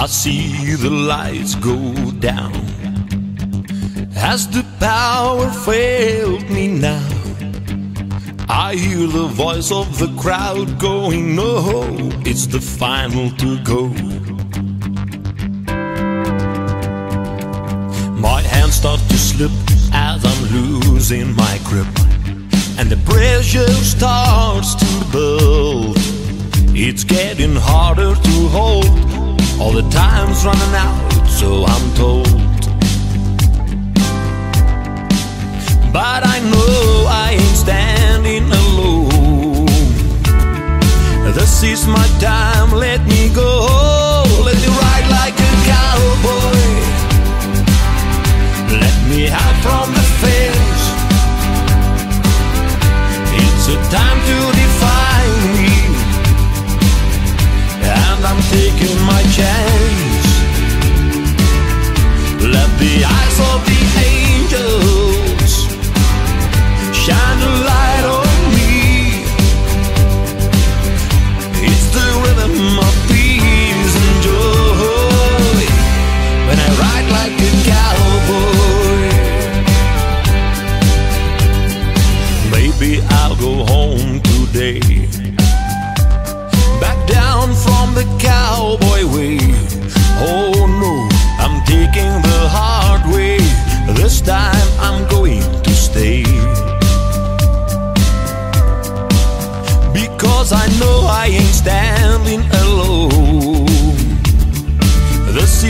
I see the lights go down as the power failed me now. I hear the voice of the crowd going, No, it's the final to go. My hands start to slip as I'm losing my grip, and the pressure starts to build. It's getting harder to hold, all the time's running out, so I'm told. But I know I ain't standing alone. This is my time, let me go. Let me ride like a cowboy. Let me out from the fence. It's a time to define the eyes of the angels shine a light on me. It's the rhythm of peace and joy when I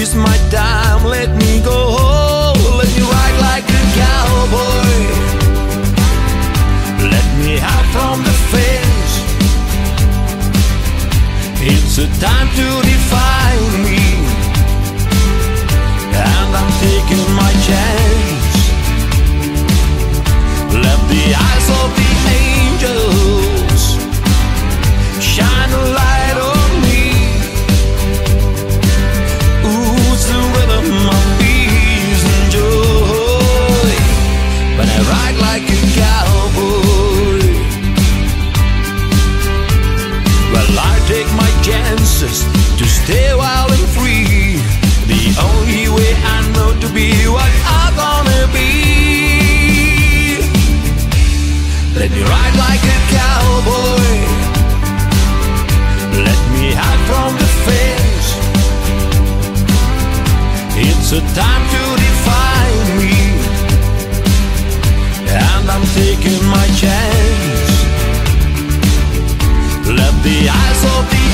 This my time, let me go. home Let me ride like a cowboy. Let me out from the fence. It's a time to define me. And I'm taking my chance. Let the eyes of to stay wild and free. The only way I know to be what I'm gonna be. Let me ride like a cowboy. Let me from the fence. It's a time to eyes of the